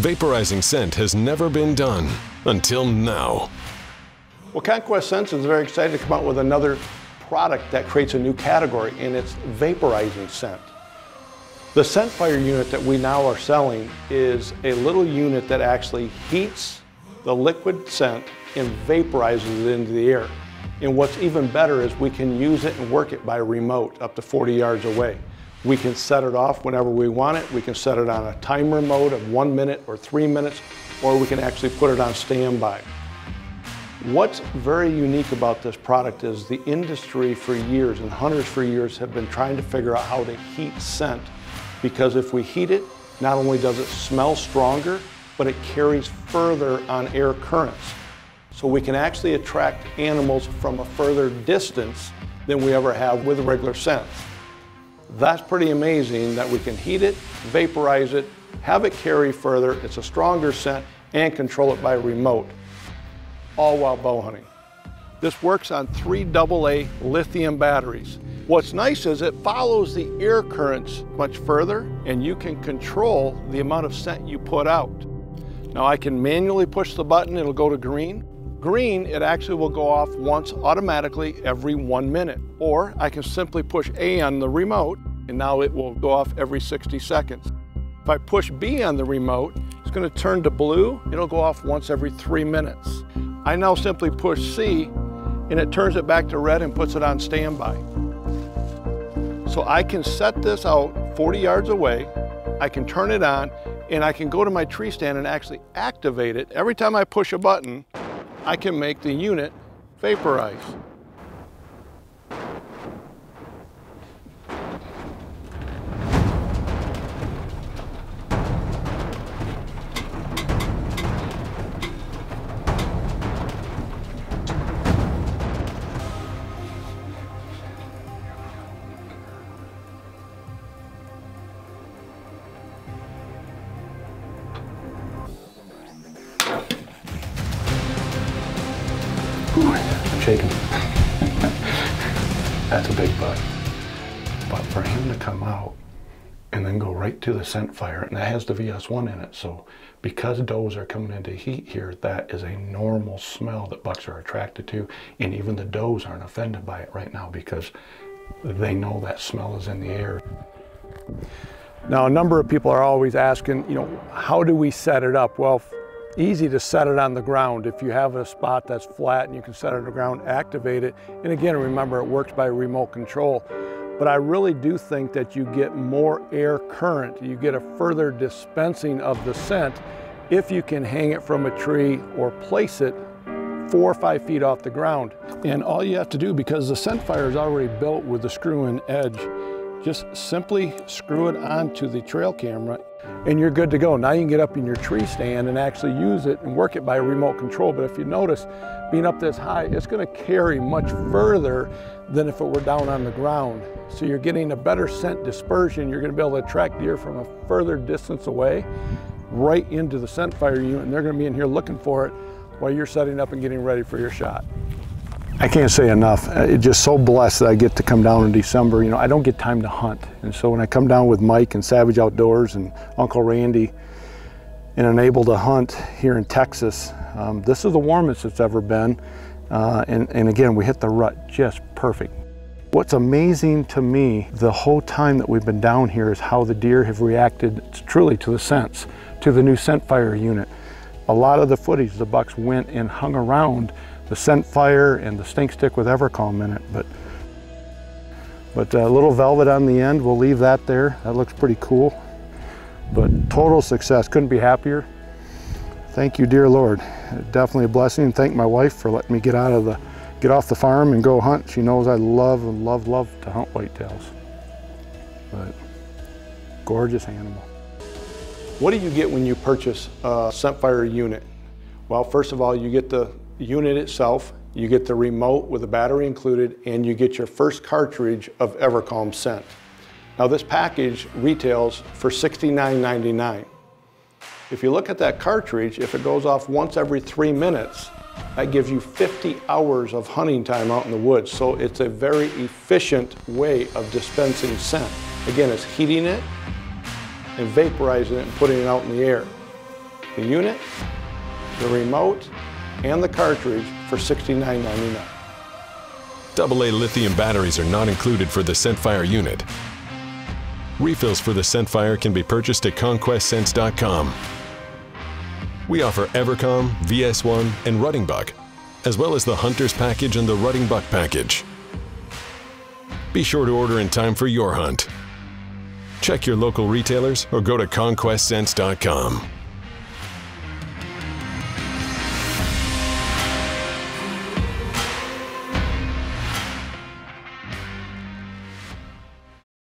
Vaporizing scent has never been done until now. Well, Conquest Scents is very excited to come out with another product that creates a new category, and it's vaporizing scent. The ScentFire unit that we now are selling is a little unit that actually heats the liquid scent and vaporizes it into the air. And what's even better is we can use it and work it by remote up to 40 yards away. We can set it off whenever we want it. We can set it on a timer mode of one minute or three minutes, or we can actually put it on standby. What's very unique about this product is the industry for years and hunters for years have been trying to figure out how to heat scent because if we heat it, not only does it smell stronger, but it carries further on air currents. So we can actually attract animals from a further distance than we ever have with regular scents. That's pretty amazing that we can heat it, vaporize it, have it carry further, it's a stronger scent, and control it by remote, all while bow hunting. This works on three AA lithium batteries. What's nice is it follows the air currents much further and you can control the amount of scent you put out. Now I can manually push the button, it'll go to green. Green, it actually will go off once automatically every one minute. Or I can simply push A on the remote and now it will go off every 60 seconds. If I push B on the remote, it's gonna turn to blue, it'll go off once every three minutes. I now simply push C and it turns it back to red and puts it on standby. So I can set this out 40 yards away, I can turn it on, and I can go to my tree stand and actually activate it. Every time I push a button, I can make the unit vaporize. I'm shaking. That's a big butt. But for him to come out and then go right to the scent fire, and that has the VS1 in it, so because does are coming into heat here, that is a normal smell that bucks are attracted to, and even the does aren't offended by it right now because they know that smell is in the air. Now, a number of people are always asking, you know, how do we set it up? Well, easy to set it on the ground. If you have a spot that's flat and you can set it on the ground, activate it. And again, remember it works by remote control. But I really do think that you get more air current. You get a further dispensing of the scent if you can hang it from a tree or place it four or five feet off the ground. And all you have to do, because the scent fire is already built with the screw-in edge, just simply screw it onto the trail camera and you're good to go. Now you can get up in your tree stand and actually use it and work it by remote control. But if you notice, being up this high, it's gonna carry much further than if it were down on the ground. So you're getting a better scent dispersion. You're gonna be able to attract deer from a further distance away right into the scent fire unit and they're gonna be in here looking for it while you're setting up and getting ready for your shot. I can't say enough. Uh, just so blessed that I get to come down in December. You know, I don't get time to hunt. And so when I come down with Mike and Savage Outdoors and Uncle Randy and I'm to hunt here in Texas, um, this is the warmest it's ever been. Uh, and, and again, we hit the rut just perfect. What's amazing to me the whole time that we've been down here is how the deer have reacted truly to the scents, to the new scent fire unit. A lot of the footage, the bucks went and hung around the scent fire and the stink stick with Evercalm in it. But but a little velvet on the end, we'll leave that there. That looks pretty cool. But total success, couldn't be happier. Thank you, dear Lord. Definitely a blessing. Thank my wife for letting me get out of the, get off the farm and go hunt. She knows I love and love, love to hunt whitetails. But gorgeous animal. What do you get when you purchase a ScentFire unit? Well, first of all, you get the unit itself, you get the remote with a battery included, and you get your first cartridge of Evercalm scent. Now this package retails for $69.99. If you look at that cartridge, if it goes off once every three minutes, that gives you 50 hours of hunting time out in the woods. So it's a very efficient way of dispensing scent. Again, it's heating it and vaporizing it and putting it out in the air. the unit, the remote, and the cartridge for $69.99. AA lithium batteries are not included for the ScentFire unit. Refills for the ScentFire can be purchased at conquestscents.com. We offer Evercalm, VS1, and Rutting Buck, as well as the Hunter's package and the Rutting Buck package. Be sure to order in time for your hunt. Check your local retailers or go to conquestscents.com.